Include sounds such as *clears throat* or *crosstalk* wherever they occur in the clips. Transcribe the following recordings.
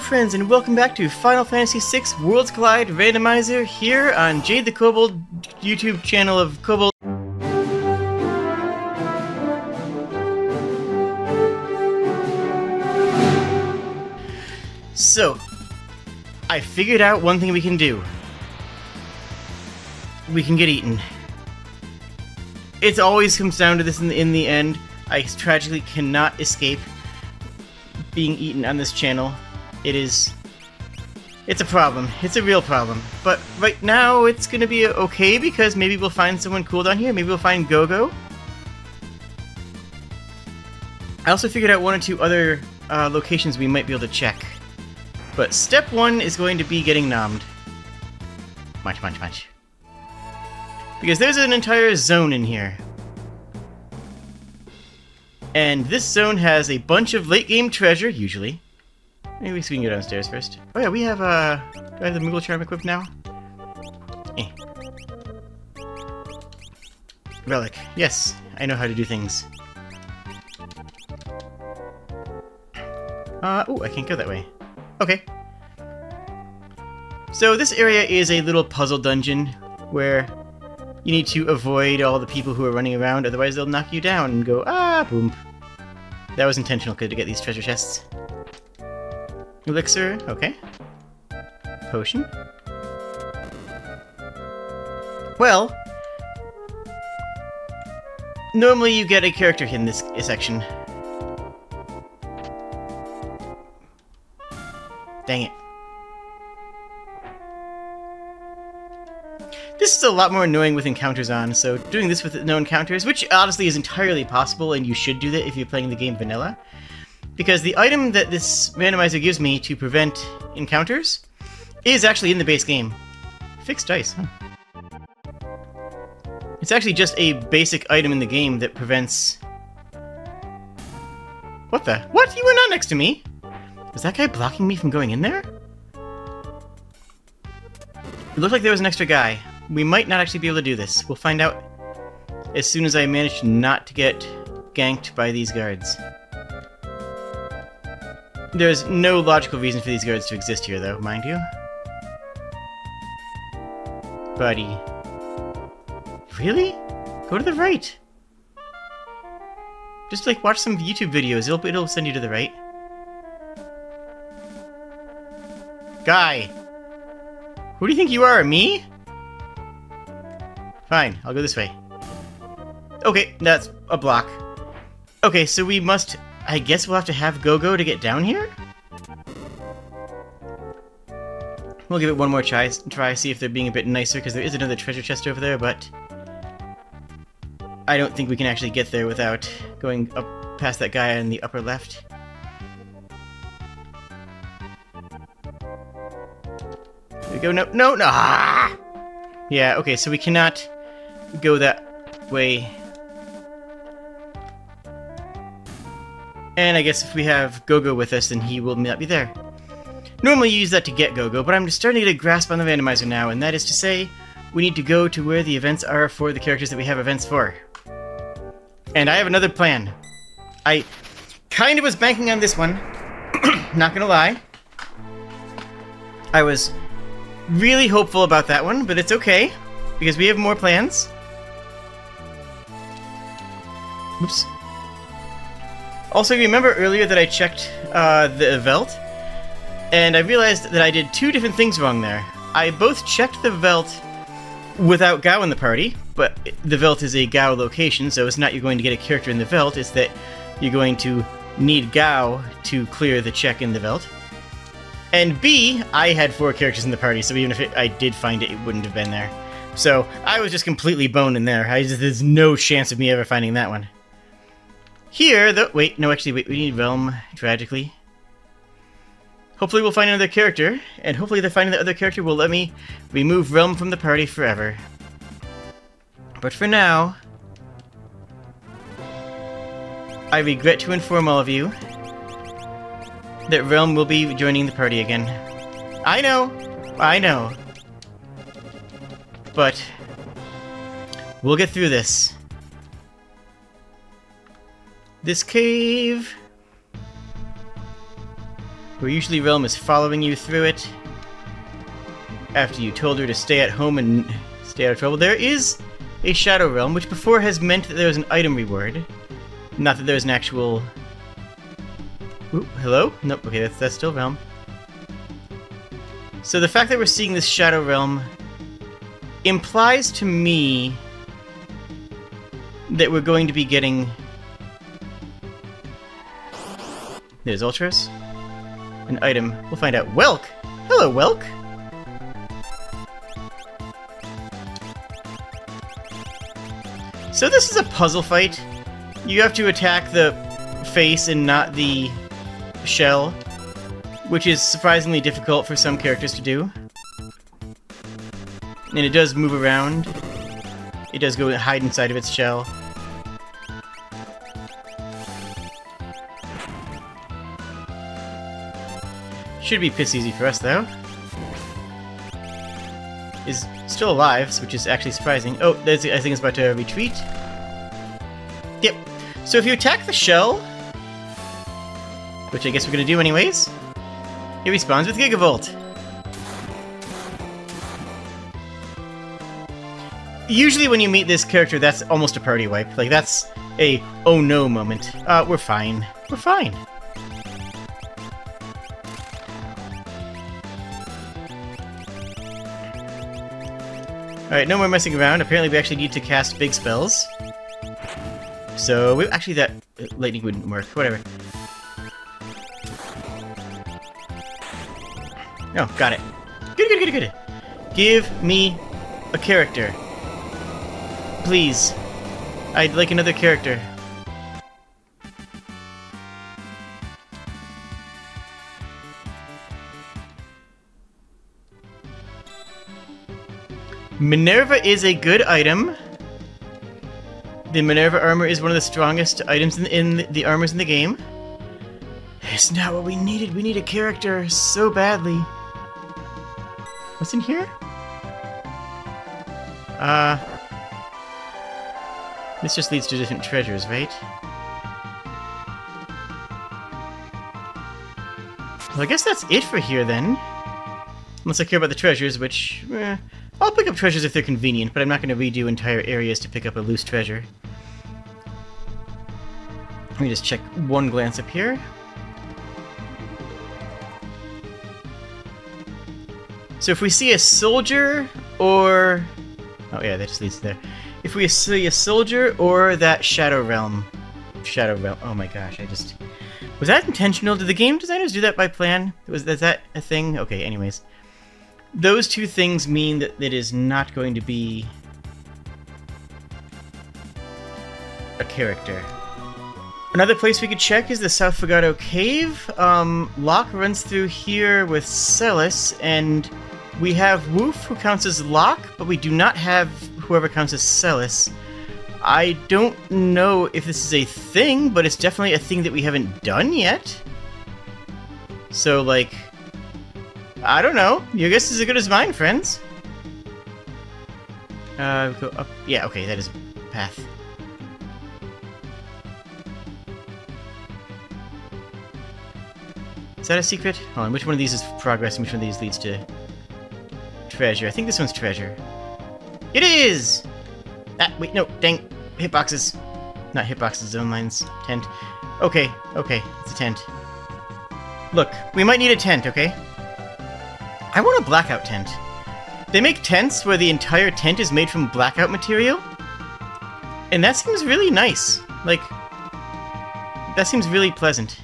friends, and welcome back to Final Fantasy VI Worlds Collide Randomizer here on Jade the Kobold YouTube channel of Kobold. So, I figured out one thing we can do. We can get eaten. It always comes down to this in the, in the end. I tragically cannot escape being eaten on this channel. It is... It's a problem. It's a real problem. But right now, it's gonna be okay because maybe we'll find someone cool down here. Maybe we'll find Gogo. I also figured out one or two other uh, locations we might be able to check. But step one is going to be getting nommed. Munch, munch, munch. Because there's an entire zone in here. And this zone has a bunch of late game treasure, usually. Maybe we can go downstairs first. Oh yeah, we have, uh... Do I have the Moogle Charm equipped now? Eh. Relic. Yes, I know how to do things. Uh, oh, I can't go that way. Okay. So this area is a little puzzle dungeon where you need to avoid all the people who are running around, otherwise they'll knock you down and go, ah, boom. That was intentional to get these treasure chests. Elixir, okay. Potion. Well, normally you get a character in this section. Dang it. This is a lot more annoying with encounters on, so doing this with no encounters, which honestly is entirely possible, and you should do that if you're playing the game vanilla, because the item that this randomizer gives me to prevent encounters is actually in the base game. Fixed dice, huh? It's actually just a basic item in the game that prevents... What the? What? You were not next to me! Was that guy blocking me from going in there? It looked like there was an extra guy. We might not actually be able to do this. We'll find out as soon as I manage not to get ganked by these guards. There's no logical reason for these guards to exist here, though, mind you. Buddy. Really? Go to the right! Just, like, watch some YouTube videos. It'll, it'll send you to the right. Guy! Who do you think you are, me? Fine, I'll go this way. Okay, that's a block. Okay, so we must... I guess we'll have to have Gogo to get down here? We'll give it one more try, try see if they're being a bit nicer, because there is another treasure chest over there, but... I don't think we can actually get there without going up past that guy in the upper left. There we go, no, no, no! Ah! Yeah, okay, so we cannot go that way. And I guess if we have Gogo with us, then he will not be there. Normally you use that to get Gogo, but I'm just starting to get a grasp on the randomizer now, and that is to say, we need to go to where the events are for the characters that we have events for. And I have another plan. I kind of was banking on this one, *clears throat* not gonna lie. I was really hopeful about that one, but it's okay, because we have more plans. Oops. Also, you remember earlier that I checked uh, the Veld? And I realized that I did two different things wrong there. I both checked the Veld without Gau in the party, but the Veld is a Gau location, so it's not you're going to get a character in the Veld, it's that you're going to need Gau to clear the check in the Veld. And B, I had four characters in the party, so even if it, I did find it, it wouldn't have been there. So I was just completely boned in there. I just, there's no chance of me ever finding that one. Here, though- wait, no, actually, wait, we need Relm, tragically. Hopefully we'll find another character, and hopefully the finding the other character will let me remove Relm from the party forever. But for now, I regret to inform all of you that Relm will be joining the party again. I know, I know. But, we'll get through this. This cave... where usually Relm is following you through it after you told her to stay at home and stay out of trouble. There is a Shadow Realm, which before has meant that there was an item reward. Not that there's an actual... Ooh, hello? Nope, okay, that's, that's still Relm. So the fact that we're seeing this Shadow Realm implies to me that we're going to be getting... There's Ultras. An item. We'll find out. Whelk! Hello, Whelk! So this is a puzzle fight. You have to attack the face and not the shell, which is surprisingly difficult for some characters to do. And it does move around. It does go hide inside of its shell. Should be piss easy for us, though. Is still alive, which is actually surprising. Oh, I think it's about to retreat. Yep. So if you attack the shell, which I guess we're gonna do anyways, it respawns with Gigavolt. Usually when you meet this character, that's almost a party wipe. Like, that's a oh no moment. Uh, we're fine. We're fine. Alright, no more messing around. Apparently we actually need to cast big spells. So, we, actually that uh, lightning wouldn't work. Whatever. Oh, got it. Good, good, good, good. Give me a character. Please. I'd like another character. Minerva is a good item. The Minerva armor is one of the strongest items in, in the armors in the game. It's not what we needed. We need a character so badly. What's in here? Uh... This just leads to different treasures, right? Well, I guess that's it for here, then. Unless I care about the treasures, which... Eh, I'll pick up treasures if they're convenient, but I'm not going to redo entire areas to pick up a loose treasure. Let me just check one glance up here. So if we see a soldier, or... Oh yeah, that just leads there. If we see a soldier, or that Shadow Realm... Shadow Realm... Oh my gosh, I just... Was that intentional? Did the game designers do that by plan? Was, was that a thing? Okay, anyways those two things mean that it is not going to be a character. Another place we could check is the South Figaro Cave. Um, Locke runs through here with Celes, and we have Woof, who counts as Locke, but we do not have whoever counts as Celes. I don't know if this is a thing, but it's definitely a thing that we haven't done yet. So, like, I don't know. Your guess is as good as mine, friends. Uh, go up. Yeah, okay, that is a path. Is that a secret? Hold on, which one of these is progress and which one of these leads to treasure? I think this one's treasure. It is! Ah, wait, no, dang. Hitboxes. Not hitboxes, zone lines. Tent. Okay, okay, it's a tent. Look, we might need a tent, okay? I want a blackout tent. They make tents where the entire tent is made from blackout material. And that seems really nice. Like, that seems really pleasant.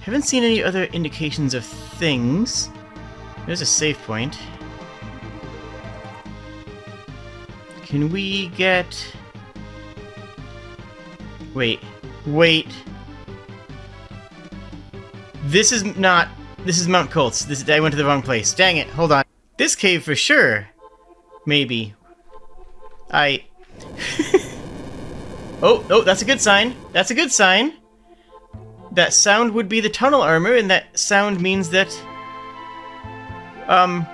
Haven't seen any other indications of things. There's a save point. Can we get... Wait. Wait. This is not... This is Mount Kolts. This I went to the wrong place. Dang it, hold on. This cave for sure. Maybe. I... *laughs* oh, oh, that's a good sign. That's a good sign. That sound would be the tunnel armor, and that sound means that... Um...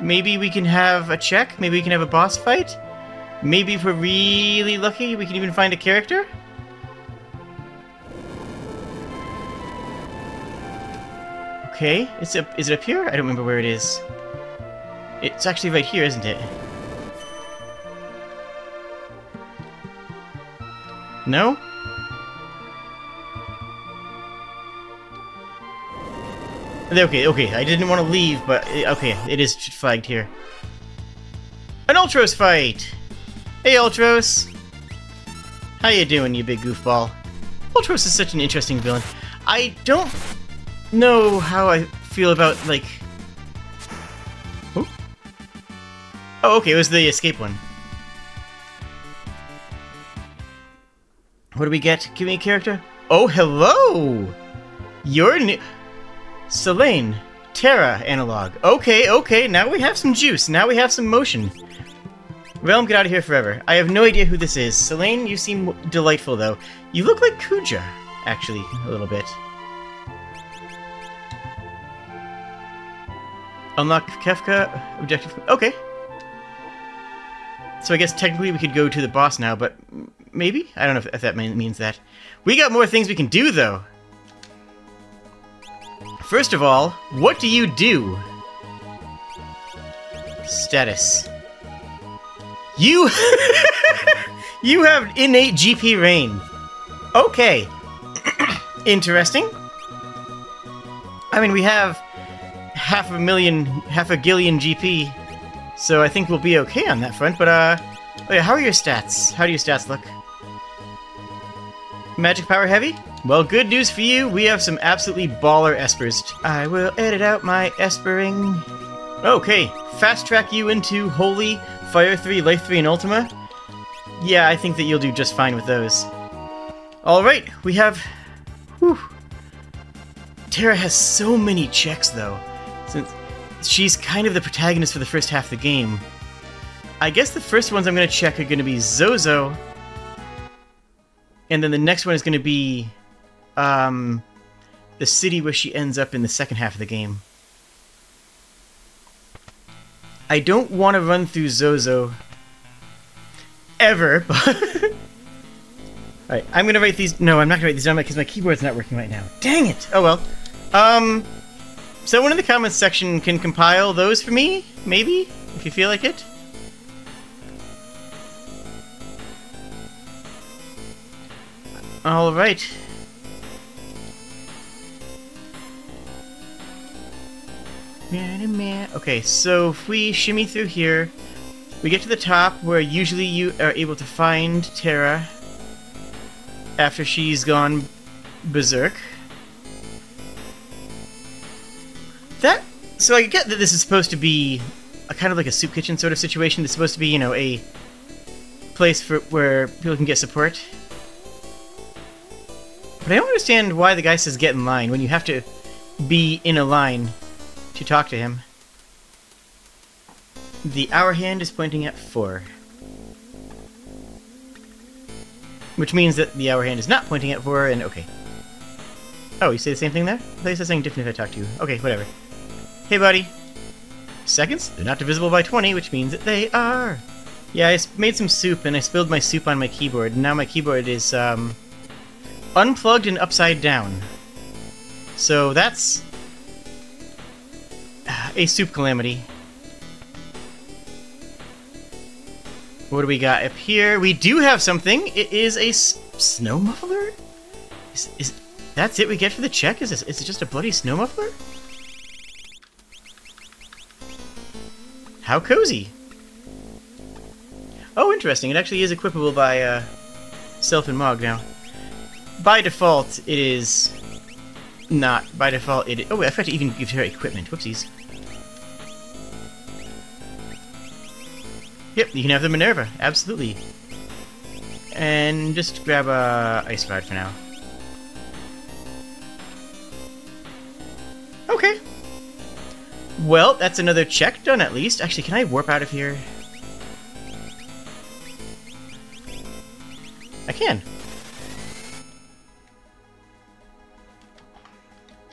Maybe we can have a check? Maybe we can have a boss fight? Maybe if we're really lucky, we can even find a character? Okay, it's is it up here? I don't remember where it is. It's actually right here, isn't it? No? Okay, okay, I didn't want to leave, but eh, okay, it is flagged here. An Ultros fight! Hey, Ultros! How you doing, you big goofball? Ultros is such an interesting villain. I don't know how I feel about, like... Oh, oh okay, it was the escape one. What do we get? Give me a character. Oh, hello! You're new... Selene. Terra analog. Okay, okay, now we have some juice. Now we have some motion. Relm, get out of here forever. I have no idea who this is. Selene, you seem delightful, though. You look like Kuja, actually, a little bit. Unlock Kefka, objective... Okay. So I guess technically we could go to the boss now, but maybe? I don't know if, if that means that. We got more things we can do, though. First of all, what do you do? Status. You... *laughs* you have innate GP rain. Okay. *clears throat* Interesting. I mean, we have half a million, half a gillion GP, so I think we'll be okay on that front, but, uh... Oh yeah, how are your stats? How do your stats look? Magic power heavy? Well, good news for you, we have some absolutely baller espers. I will edit out my espering. Okay, fast track you into Holy, Fire 3, Life 3, and Ultima. Yeah, I think that you'll do just fine with those. Alright, we have... Whew. Terra has so many checks, though. Since she's kind of the protagonist for the first half of the game. I guess the first ones I'm going to check are going to be Zozo, and then the next one is going to be um, the city where she ends up in the second half of the game. I don't want to run through Zozo ever, *laughs* but... Alright, I'm going to write these... No, I'm not going to write these down because my keyboard's not working right now. Dang it! Oh well. Um, someone in the comments section can compile those for me, maybe, if you feel like it. All right. Okay, so if we shimmy through here, we get to the top where usually you are able to find Terra after she's gone berserk. So I get that this is supposed to be a kind of like a soup kitchen sort of situation. It's supposed to be, you know, a place for where people can get support. But I don't understand why the guy says get in line when you have to be in a line to talk to him. The hour hand is pointing at 4. Which means that the hour hand is not pointing at 4, and okay. Oh, you say the same thing there? I thought you said something different if I talk to you. Okay, whatever. Hey, buddy. Seconds? They're not divisible by 20, which means that they are. Yeah, I made some soup, and I spilled my soup on my keyboard, and now my keyboard is, um, unplugged and upside down. So that's a soup calamity. What do we got up here? We do have something. It is a snow muffler? Is, is that's it we get for the check? Is, this, is it just a bloody snow muffler? How cozy. Oh, interesting. It actually is equipable by uh, Self and Mog now. By default, it is not. By default, it. Oh, wait, I forgot to even give her equipment. Whoopsies. Yep, you can have the Minerva. Absolutely. And just grab a ice rod for now. Okay. Well, that's another check done at least. Actually, can I warp out of here? I can.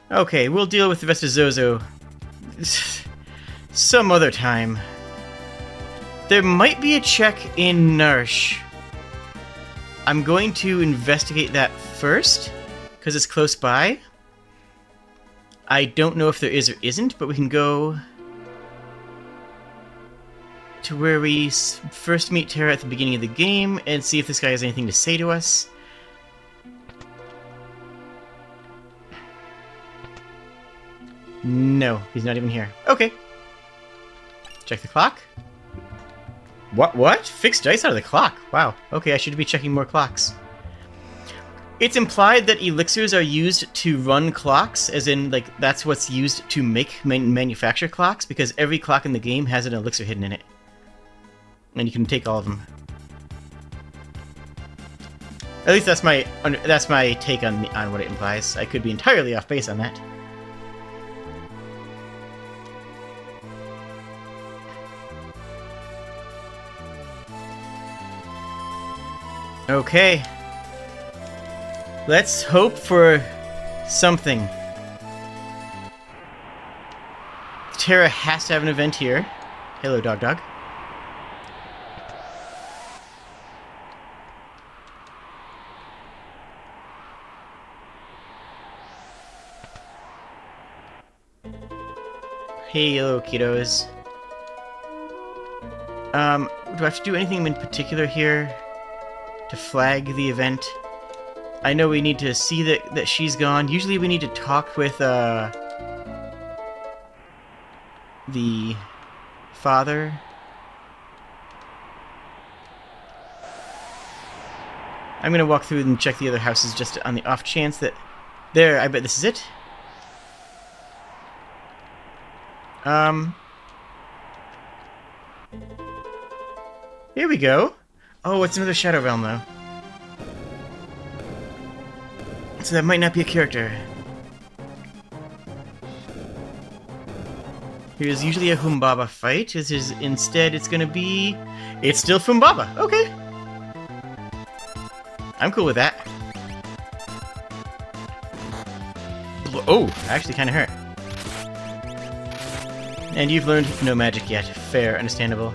Okay, we'll deal with the rest of Zozo *laughs* some other time. There might be a check in Narshe. I'm going to investigate that first, because it's close by. I don't know if there is or isn't, but we can go to where we first meet Terra at the beginning of the game and see if this guy has anything to say to us. No, he's not even here. Okay. Check the clock. What? What? Fixed dice out of the clock. Wow. Okay, I should be checking more clocks. It's implied that elixirs are used to run clocks, as in, like, that's what's used to make man manufacture clocks, because every clock in the game has an elixir hidden in it. And you can take all of them. At least that's my that's my take on on what it implies. I could be entirely off base on that. Okay. Let's hope for something. Terra has to have an event here. Hello, Dog Dog. Hey, hello, kiddos. Um, do I have to do anything in particular here to flag the event? I know we need to see that, that she's gone. Usually we need to talk with, uh... The... Father. I'm gonna walk through and check the other houses just on the off chance that... There, I bet this is it. Um... Here we go. Oh, it's another Shadow Realm, though. So that might not be a character. Here's usually a Humbaba fight. This is instead it's gonna be it's still Humbaba. Okay. I'm cool with that. Oh, actually kinda hurt. And you've learned no magic yet. Fair, understandable.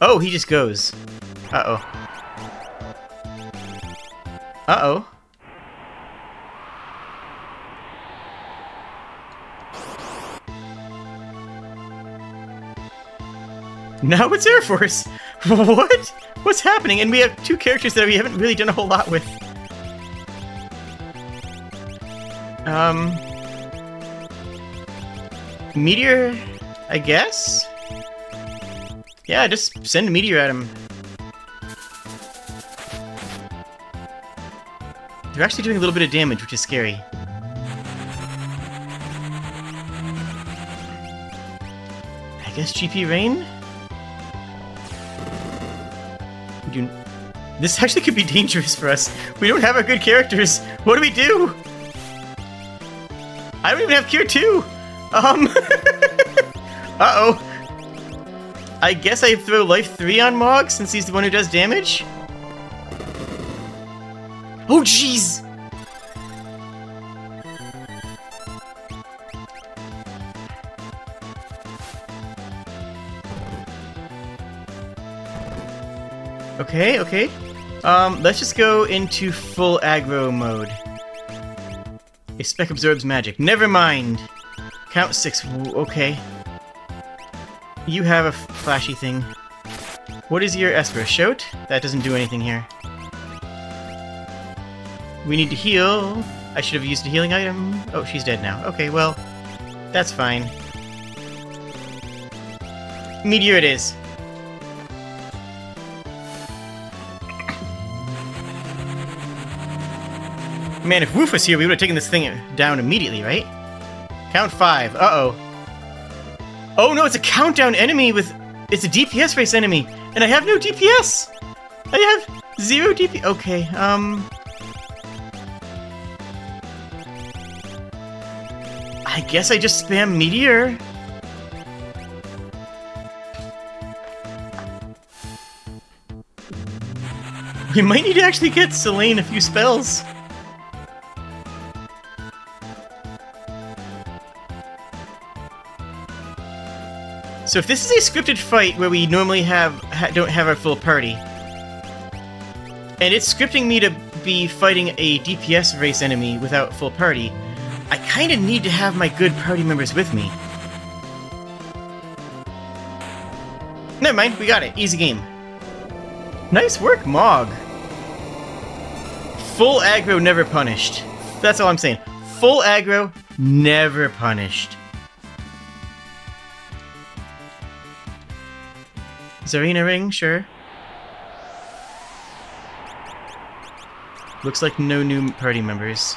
Oh, he just goes. Uh-oh. Uh-oh. Now it's Air Force! *laughs* what? What's happening? And we have two characters that we haven't really done a whole lot with. Um... Meteor, I guess? Yeah, just send a meteor at him. You're actually doing a little bit of damage, which is scary. I guess GP Rain? Do... This actually could be dangerous for us. We don't have our good characters. What do we do? I don't even have Cure 2! Um... *laughs* Uh-oh. I guess I throw Life 3 on Mog, since he's the one who does damage? Oh, jeez! Okay, okay. Um, let's just go into full aggro mode. A spec absorbs magic. Never mind! Count six. Okay. You have a flashy thing. What is your Esper? Shout? That doesn't do anything here. We need to heal. I should have used a healing item. Oh, she's dead now. Okay, well, that's fine. Meteor it is. Man, if Woof was here, we would have taken this thing down immediately, right? Count five. Uh-oh. Oh no, it's a countdown enemy with... It's a DPS race enemy, and I have no DPS! I have zero DPS. Okay, um... I guess I just spam Meteor. We might need to actually get Selene a few spells. So if this is a scripted fight where we normally have ha don't have our full party, and it's scripting me to be fighting a DPS race enemy without full party, I kind of need to have my good party members with me. Never mind, we got it. Easy game. Nice work, Mog. Full aggro, never punished. That's all I'm saying. Full aggro, never punished. Czarina ring, sure. Looks like no new party members.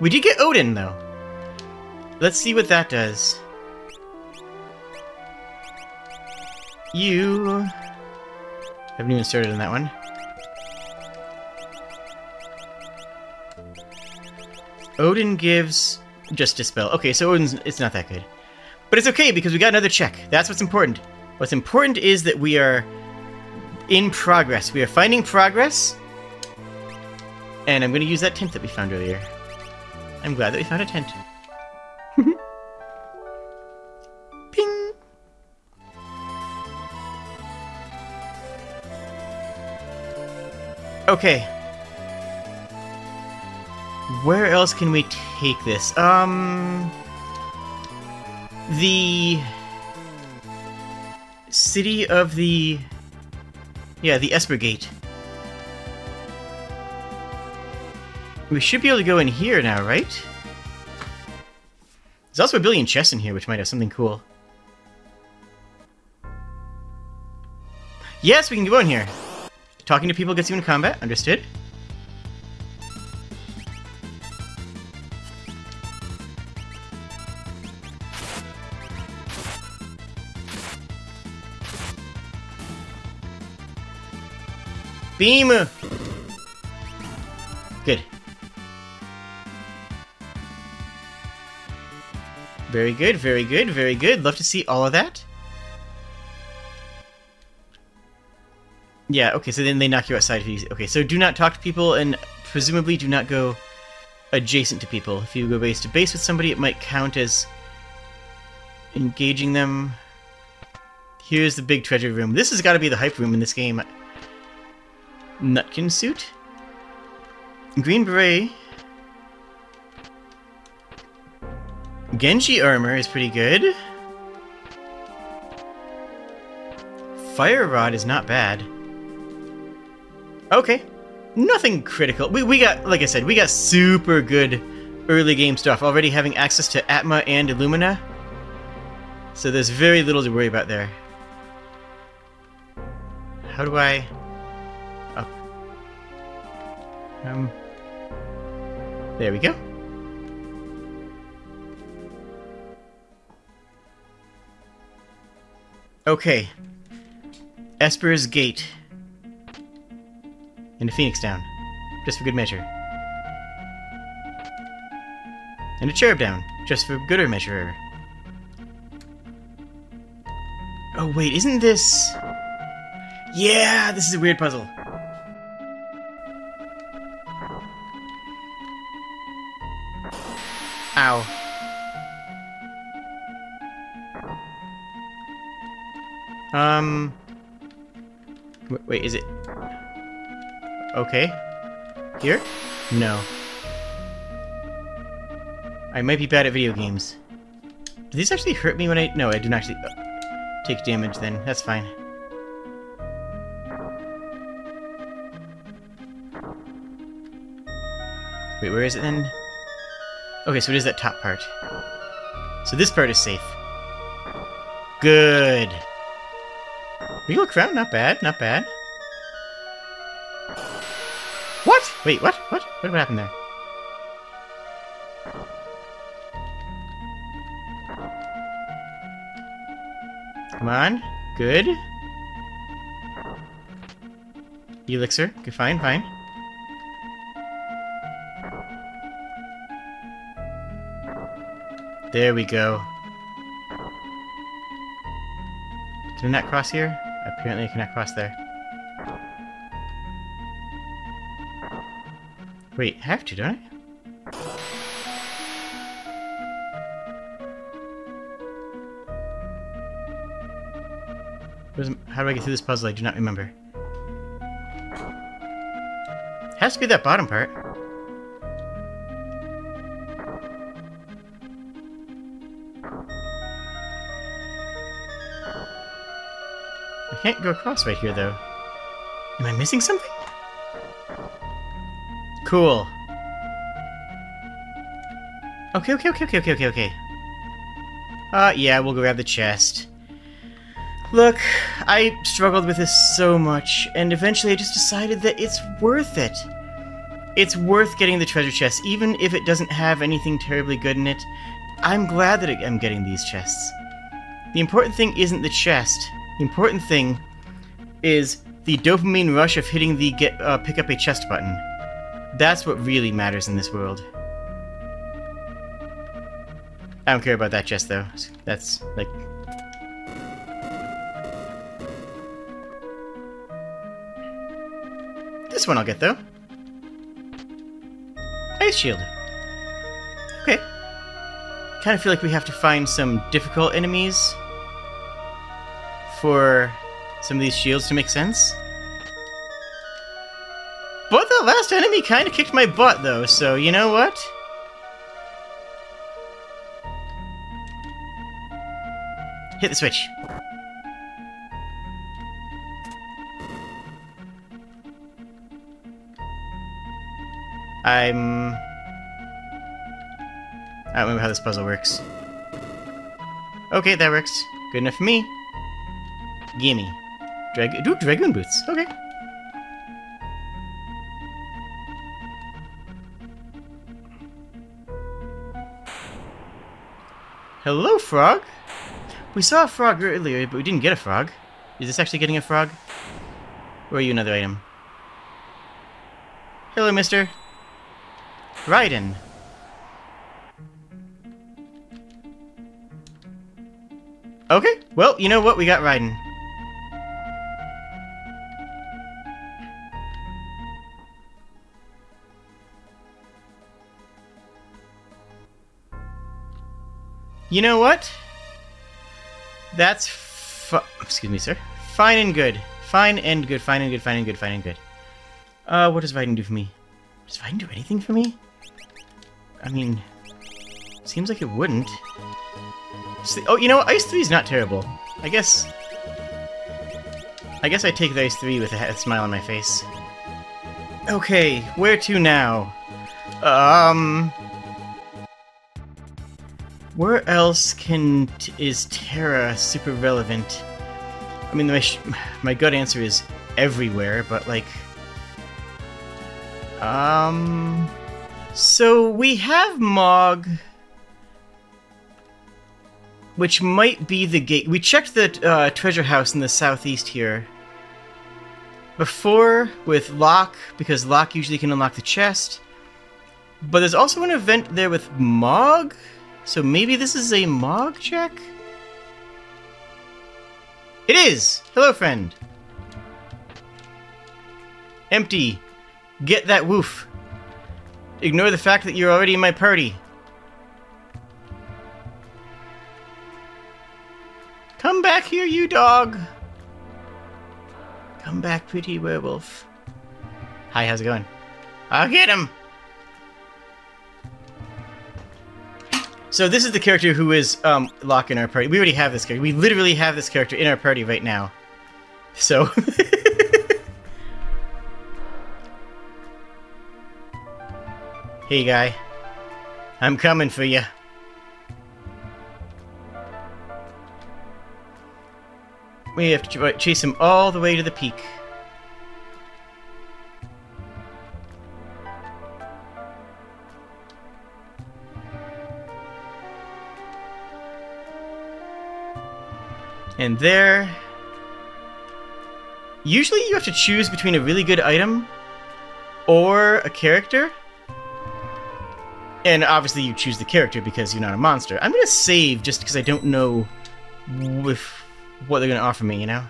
We did get Odin, though. Let's see what that does. You... Haven't even started on that one. Odin gives just dispel. Okay, so Odin's it's not that good. But it's okay because we got another check. That's what's important. What's important is that we are in progress. We are finding progress. And I'm going to use that tent that we found earlier. I'm glad that we found a tent. *laughs* Ping! Okay. Where else can we take this? Um... The... City of the... Yeah, the Esper Gate. We should be able to go in here now, right? There's also a billion chests in here, which might have something cool. Yes, we can go in here. Talking to people gets you in combat, understood. Beam! Good. Very good, very good, very good. Love to see all of that. Yeah, okay, so then they knock you outside. Okay, so do not talk to people, and presumably do not go adjacent to people. If you go base to base with somebody, it might count as engaging them. Here's the big treasure room. This has got to be the hype room in this game. Nutkin suit? Green beret. Genji armor is pretty good. Fire rod is not bad. Okay. Nothing critical. We, we got, like I said, we got super good early game stuff. Already having access to Atma and Illumina. So there's very little to worry about there. How do I... Um... There we go. Okay. Esper's Gate. And a Phoenix down. Just for good measure. And a Cherub down. Just for gooder measure. Oh wait, isn't this... Yeah, this is a weird puzzle. Ow. Um... Wait, is it... Okay. Here? No. I might be bad at video games. Do these actually hurt me when I... No, I didn't actually uh, take damage then. That's fine. Wait, where is it then? Okay, so it is that top part. So this part is safe. Good. We Regal crown, not bad, not bad. What? Wait, what? What? What happened there? Come on. Good. Elixir. Good, fine, fine. There we go. Can I not cross here? Apparently I cannot cross there. Wait, have to, don't I? Where's, how do I get through this puzzle? I do not remember. Has to be that bottom part. Can't go across right here, though. Am I missing something? Cool. Okay, okay, okay, okay, okay, okay, okay. Uh, yeah, we'll go grab the chest. Look, I struggled with this so much, and eventually I just decided that it's worth it. It's worth getting the treasure chest, even if it doesn't have anything terribly good in it. I'm glad that I'm getting these chests. The important thing isn't the chest. The important thing is the dopamine rush of hitting the get uh, pick up a chest button. That's what really matters in this world. I don't care about that chest though. That's like This one I'll get though. Ice shield. Okay. Kind of feel like we have to find some difficult enemies for some of these shields to make sense. But the last enemy kind of kicked my butt, though, so you know what? Hit the switch. I'm... I don't remember how this puzzle works. Okay, that works. Good enough for me. Gimme. Drag do Dragoon Boots. Okay. Hello, frog. We saw a frog earlier, but we didn't get a frog. Is this actually getting a frog? Or are you another item? Hello, mister. Raiden. Okay, well, you know what? We got Raiden. You know what? That's excuse me, sir. Fine and good. Fine and good. Fine and good. Fine and good. Fine and good. Uh, what does Raiden do for me? Does Raiden do anything for me? I mean, seems like it wouldn't. Oh, you know what? Ice 3 is not terrible. I guess... I guess I take the Ice 3 with a smile on my face. Okay, where to now? Um... Where else can is Terra super relevant? I mean, my, *sighs* my gut answer is everywhere, but like... Um... So we have Mog, which might be the gate. We checked the uh, treasure house in the southeast here before with Locke, because Locke usually can unlock the chest. But there's also an event there with Mog, so maybe this is a Mog check? It is! Hello, friend! Empty. Get that woof. Ignore the fact that you're already in my party. Come back here, you dog! Come back, pretty werewolf. Hi, how's it going? I'll get him! So this is the character who is um, Locke in our party. We already have this character. We literally have this character in our party right now. So... *laughs* Hey, guy. I'm coming for you. We have to chase him all the way to the peak. And there. Usually you have to choose between a really good item or a character. And obviously you choose the character because you're not a monster. I'm gonna save just because I don't know if what they're gonna offer me, you know?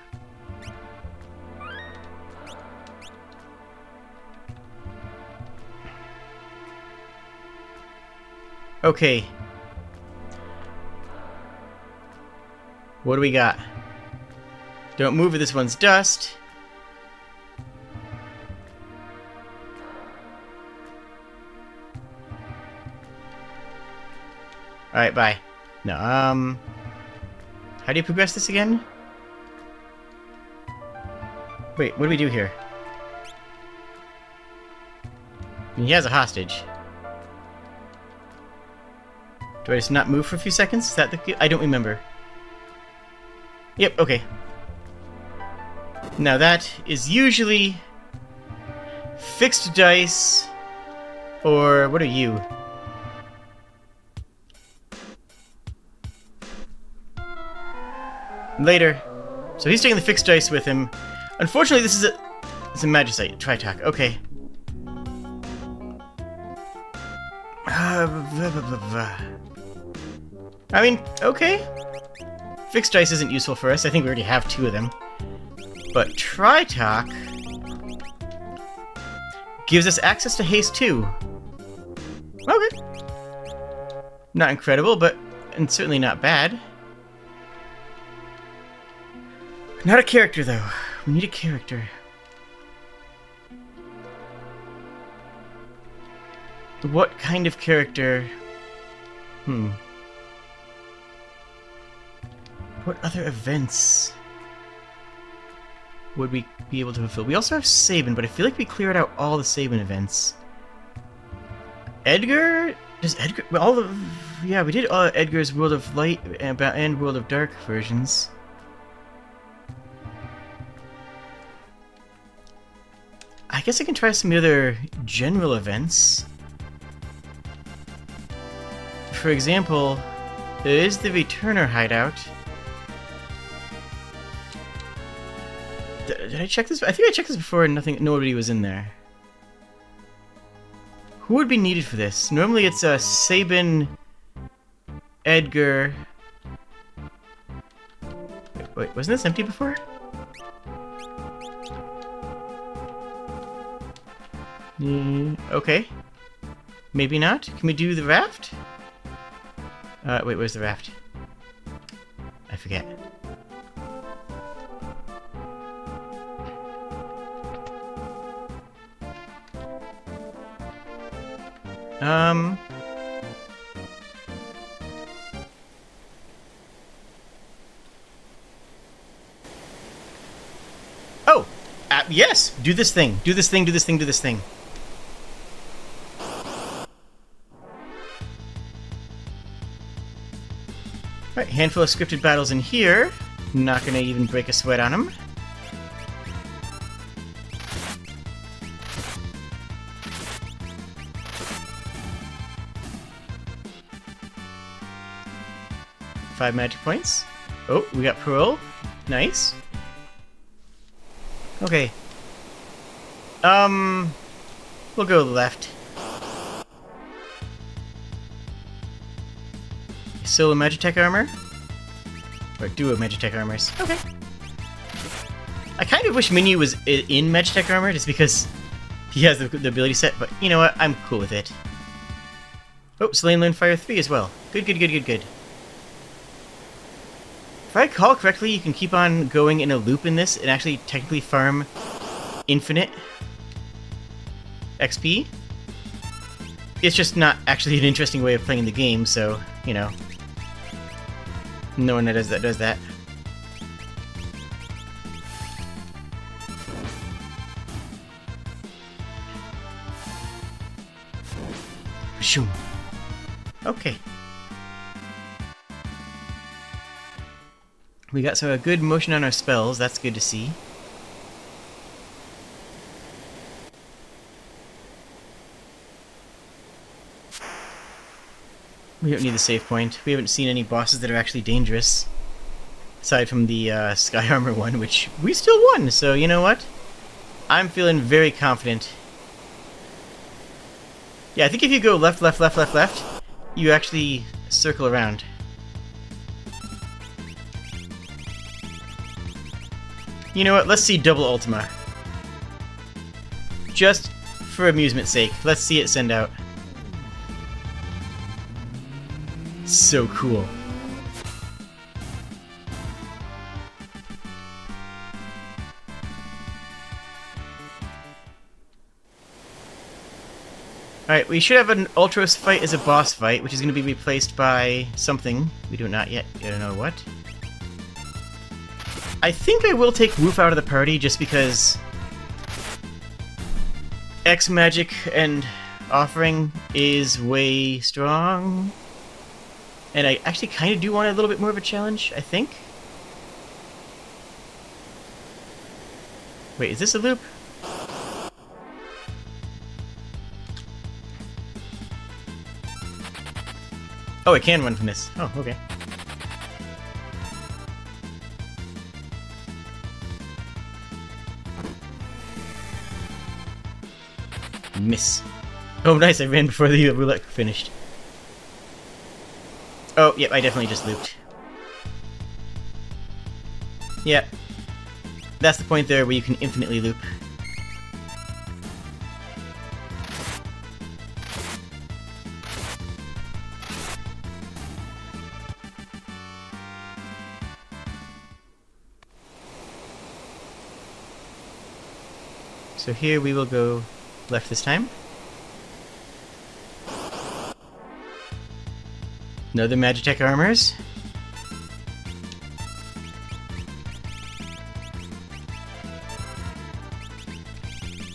Okay, What do we got? Don't move or this one's dust. Alright, bye. No, um... How do you progress this again? Wait, what do we do here? I mean, he has a hostage. Do I just not move for a few seconds? Is that the... I don't remember. Yep, okay. Now that is usually... Fixed dice... Or... What are you? Later. So he's taking the fixed dice with him. Unfortunately, this is a... It's a Magicite. Tritoch. Okay. Uh, I mean, okay. Fixed dice isn't useful for us. I think we already have two of them. But Tritoch gives us access to haste too. Okay. Not incredible, but and certainly not bad. Not a character, though. We need a character. What kind of character? Hmm. What other events would we be able to fulfill? We also have Sabin, but I feel like we cleared out all the Sabin events. Edgar? Does Edgar... All of... Yeah, we did all Edgar's World of Light and World of Dark versions. I guess I can try some other general events. For example, there is the Returner hideout. Did I check this? I think I checked this before and nothing, nobody was in there. Who would be needed for this? Normally it's a uh, Sabin, Edgar... Wait, wait, wasn't this empty before? Mm, okay. Maybe not. Can we do the raft? Uh, wait, where's the raft? I forget. Um... Oh! Uh, yes! Do this thing! Do this thing, do this thing, do this thing. Right, handful of scripted battles in here. Not gonna even break a sweat on them. Five magic points. Oh, we got parole. Nice. Okay. Um, we'll go left. Still Solo Magitech armor? Or duo Magitech armors. Okay. I kind of wish Minwu was in Magitech armor just because he has the, the, ability set, but you know what? I'm cool with it. Oh, Slain Learn Fire 3 as well. Good, good, good, good, good. If I recall correctly, you can keep on going in a loop in this and actually technically farm infinite XP. It's just not actually an interesting way of playing the game, so, you know, no one that does that does that. Shoom. Okay. We got so a good motion on our spells, that's good to see. We don't need the save point. We haven't seen any bosses that are actually dangerous. Aside from the uh, Sky Armor *laughs* one, which we still won, so you know what? I'm feeling very confident. Yeah, I think if you go left, left, left, left, left, you actually circle around. You know what? Let's see double Ultima. Just for amusement's sake. Let's see it send out. so cool. Alright, we should have an Ultros fight as a boss fight, which is going to be replaced by something. We do not yet know what. I think I will take Woof out of the party just because X Magic and Offering is way strong. And I actually kind of do want a little bit more of a challenge, I think. Wait, is this a loop? Oh, it can run from this. Oh, okay. Miss. Oh, nice, I ran before the *laughs* roulette finished. Oh, yep, I definitely just looped. Yep. That's the point there where you can infinitely loop. So here we will go left this time. Another Magitech armors.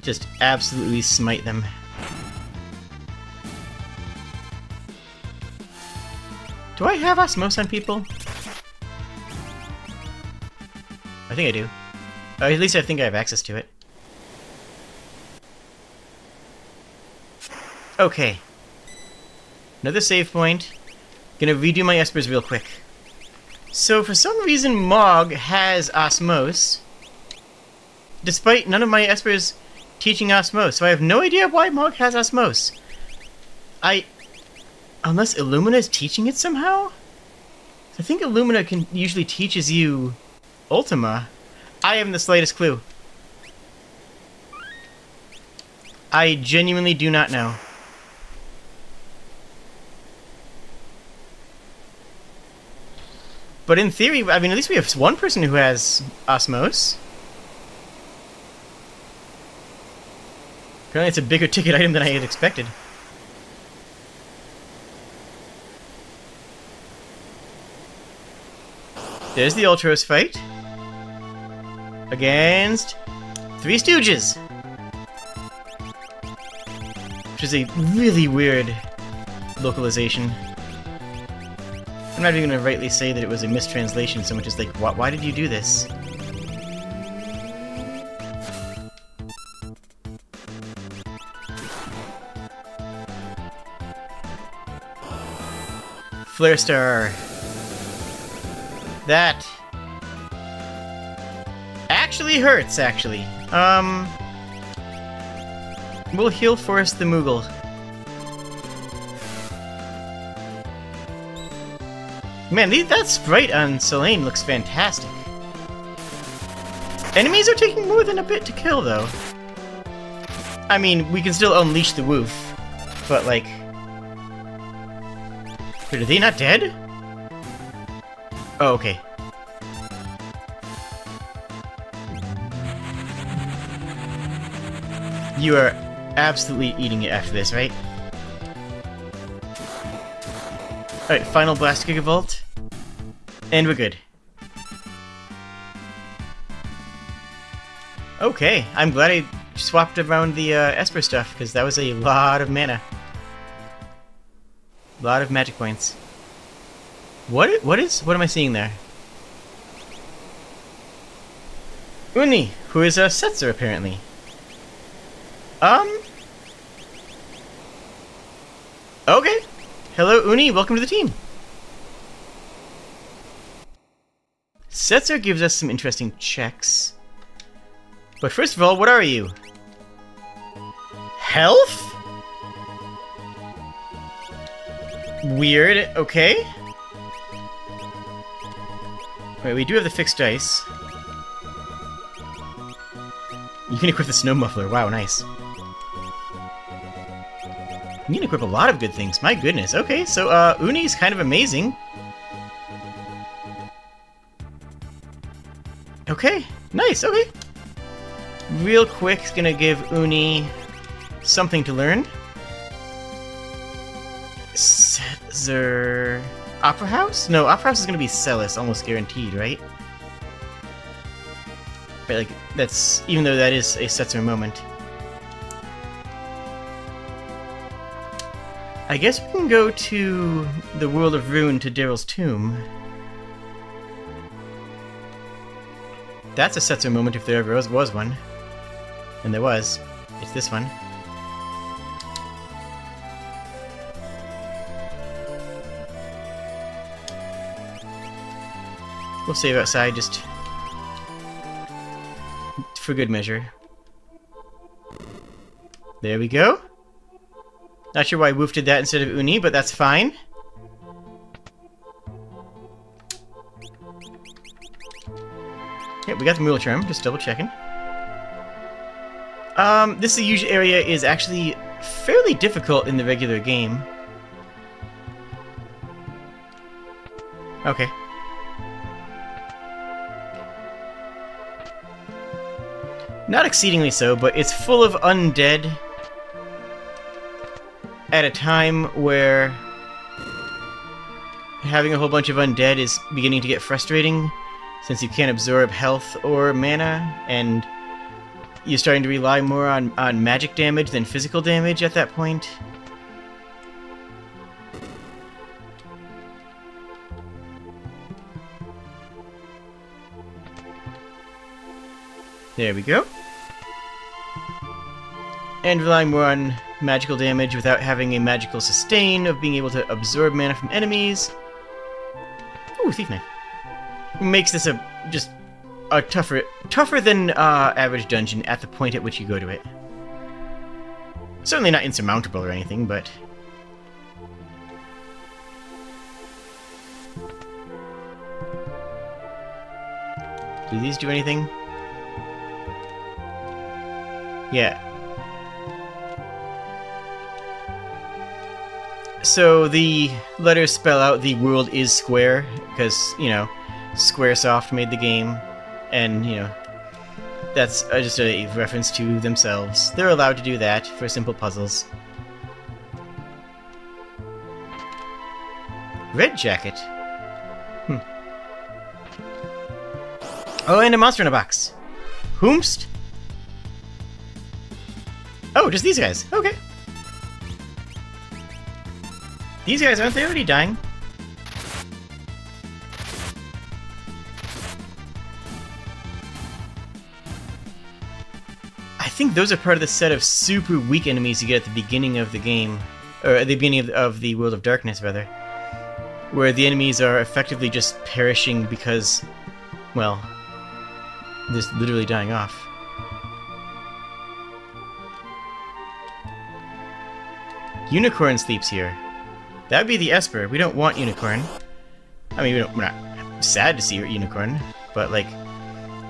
Just absolutely smite them. Do I have Osmose on people? I think I do. Or at least I think I have access to it. Okay. Another save point. Gonna redo my espers real quick. So for some reason Mog has Osmose, Despite none of my espers teaching Osmose, So I have no idea why Mog has Osmose. I... Unless Illumina is teaching it somehow? I think Illumina can usually teaches you Ultima. I haven't the slightest clue. I genuinely do not know. But in theory, I mean, at least we have one person who has Osmose. Apparently it's a bigger ticket item than I had expected. There's the Ultros fight. Against... Three Stooges! Which is a really weird localization. I'm not even gonna rightly say that it was a mistranslation so much as like, why, why did you do this? Flare Star. That actually hurts, actually. Um, we'll heal Forest the Moogle. Man, that sprite on Selene looks fantastic. Enemies are taking more than a bit to kill, though. I mean, we can still unleash the woof, but like... Wait, are they not dead? Oh, okay. You are absolutely eating it after this, right? Alright, final blast Gigavolt. And we're good. Okay, I'm glad I swapped around the uh, Esper stuff, because that was a lot of mana. A lot of magic points. What? What is? What am I seeing there? Uni, who is a Setzer apparently. Um. Okay. Hello, Uni. Welcome to the team. Setzer gives us some interesting checks. But first of all, what are you? Health? Weird, okay. Wait, we do have the fixed dice. You can equip the snow muffler, wow, nice. You can equip a lot of good things. My goodness. Okay, so uh, Uni's kind of amazing. Okay, nice, okay. Real quick, it's gonna give Uni something to learn. Setzer... Opera House? No, Opera House is gonna be Celes, almost guaranteed, right? But like, that's... even though that is a Setzer moment. I guess we can go to the World of Ruin to Daryl's tomb. That's a Setzer moment if there ever was, was one. And there was. It's this one. We'll save outside just for good measure. There we go. Not sure why Woof did that instead of Uni, but that's fine. We got the Moogle Charm, just double checking. Um, this huge area is actually fairly difficult in the regular game. Okay. Not exceedingly so, but it's full of undead at a time where having a whole bunch of undead is beginning to get frustrating since you can't absorb health or mana and you're starting to rely more on, on magic damage than physical damage at that point. There we go. And relying more on magical damage without having a magical sustain of being able to absorb mana from enemies. Ooh, thief knife. Makes this a just a tougher tougher than uh, average dungeon at the point at which you go to it. Certainly not insurmountable or anything, but Do these do anything? Yeah, So the letters spell out the world is square because you know SquareSoft made the game, and you know that's just a reference to themselves. They're allowed to do that for simple puzzles. Red jacket. Hmm. Oh, and a monster in a box. Whomst? Oh, just these guys. Okay. These guys, aren't they already dying? Those are part of the set of super weak enemies you get at the beginning of the game. Or at the beginning of the, of the World of Darkness, rather. Where the enemies are effectively just perishing because, well, they're literally dying off. Unicorn sleeps here. That would be the Esper. We don't want Unicorn. I mean, we are not sad to see Unicorn, but, like,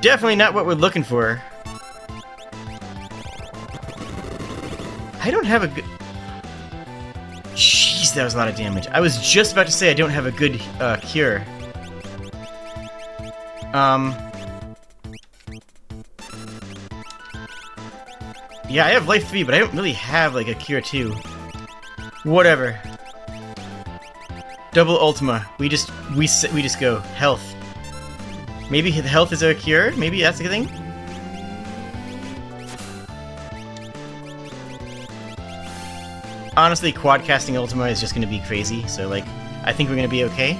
definitely not what we're looking for. I don't have a good... Jeez, that was a lot of damage. I was just about to say I don't have a good uh, cure. Um... Yeah, I have life 3, but I don't really have, like, a cure 2. Whatever. Double Ultima. We just we we just go health. Maybe health is a cure. Maybe that's the thing. Honestly, quad casting Ultima is just going to be crazy. So like, I think we're going to be okay.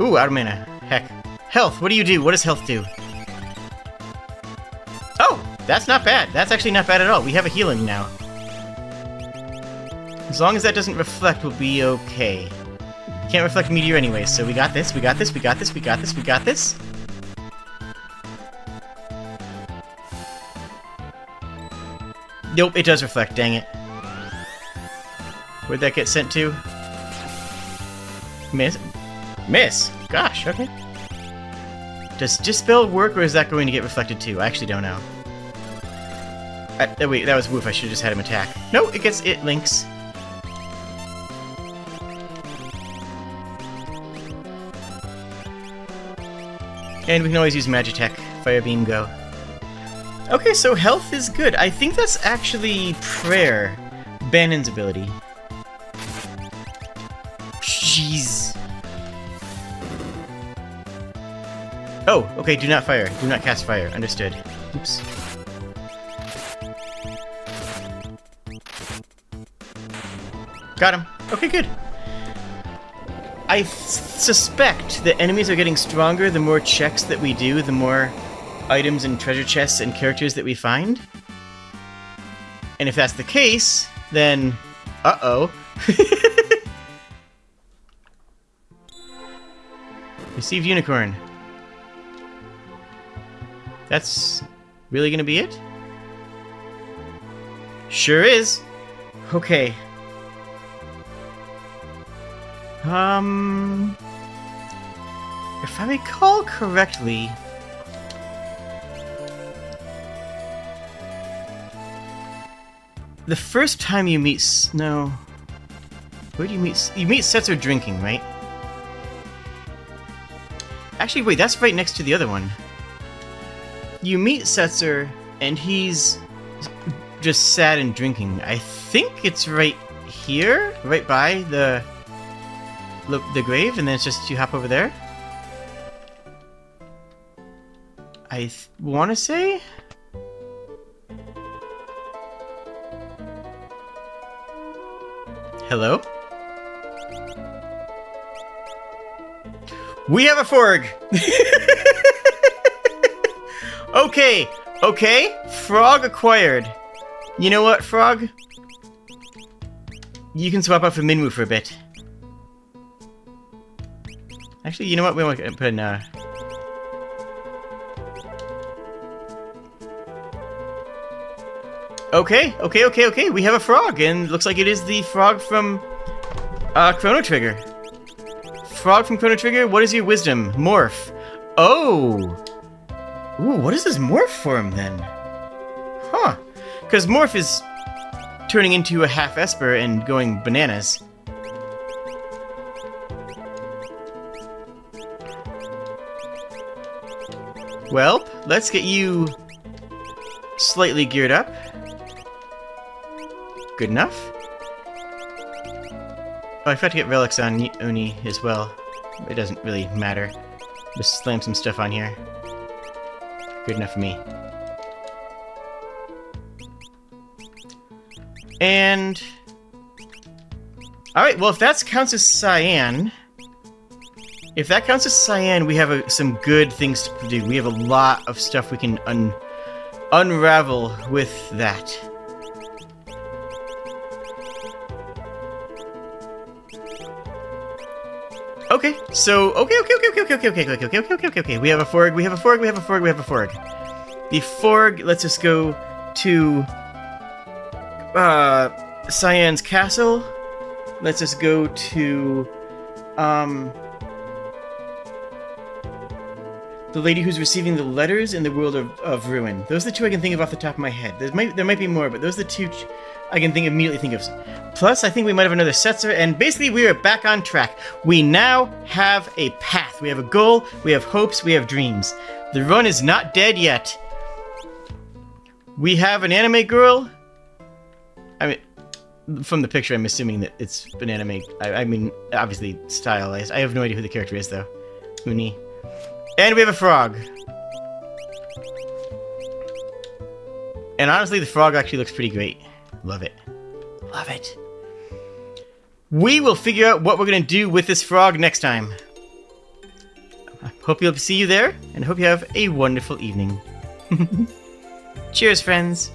Ooh, out of mana. Heck. Health, what do you do? What does health do? Oh, that's not bad. That's actually not bad at all. We have a healing now. As long as that doesn't reflect, we'll be okay. Can't reflect meteor anyway, so we got this, we got this, we got this, we got this, we got this. Nope, it does reflect, dang it. Where'd that get sent to? Miss Miss. Gosh, okay. Does Dispel work, or is that going to get reflected too? I actually don't know. Oh, wait, that was Woof. I should have just had him attack. No, it gets it links. And we can always use Magitech. Fire Beam, go. Okay, so health is good. I think that's actually Prayer, Banon's ability. Jeez. Oh, okay, do not fire. Do not cast fire. Understood. Oops. Got him. Okay, good. I suspect that enemies are getting stronger the more checks that we do, the more items and treasure chests and characters that we find. And if that's the case, then... Uh-oh. *laughs* Received unicorn. That's really gonna be it? Sure is. Okay. Um... If I recall correctly... The first time you meet Snow... Where do you meet... You meet Setzer drinking, right? Actually, wait, that's right next to the other one. You meet Setzer, and he's just sad and drinking. I think it's right here, right by the the grave, and then it's just you hop over there. I want to say. Hello? We have a Forg! *laughs* okay, okay, Frog acquired. You know what, Frog? You can swap out for Minwu for a bit. Actually, you know what? We want to put in, uh... Okay, okay, okay, okay. We have a frog, and looks like it is the frog from uh, Chrono Trigger. Frog from Chrono Trigger, what is your wisdom? Morph. Oh! Ooh, what is this morph form, then? Huh. Because morph is turning into a half Esper and going bananas. Well, let's get you slightly geared up. Good enough. Oh, I forgot to get relics on Oni as well. It doesn't really matter. Just slam some stuff on here. Good enough for me. And... Alright, well if that counts as cyan... If that counts as cyan, we have a, some good things to do. We have a lot of stuff we can un unravel with that. Okay, so okay, okay, okay, okay, okay, okay, okay, okay, okay, okay, okay, okay, okay. We have a forg, we have a forg, we have a forg, we have a forg. The forg lets us go to uh Cyan's castle. Lets us go to um the lady who's receiving the letters in the world of, of ruin. Those are the two I can think of off the top of my head. There might there might be more, but those are the two I can think immediately think of. Plus, I think we might have another Setzer, and basically we are back on track. We now have a path. We have a goal. We have hopes. We have dreams. The run is not dead yet. We have an anime girl. I mean, from the picture, I'm assuming that it's an anime. I, I mean, obviously stylized. I have no idea who the character is, though. Uni. And we have a frog. And honestly, the frog actually looks pretty great. Love it. Love it. We will figure out what we're going to do with this frog next time. I hope you'll see you there, and hope you have a wonderful evening. *laughs* Cheers, friends.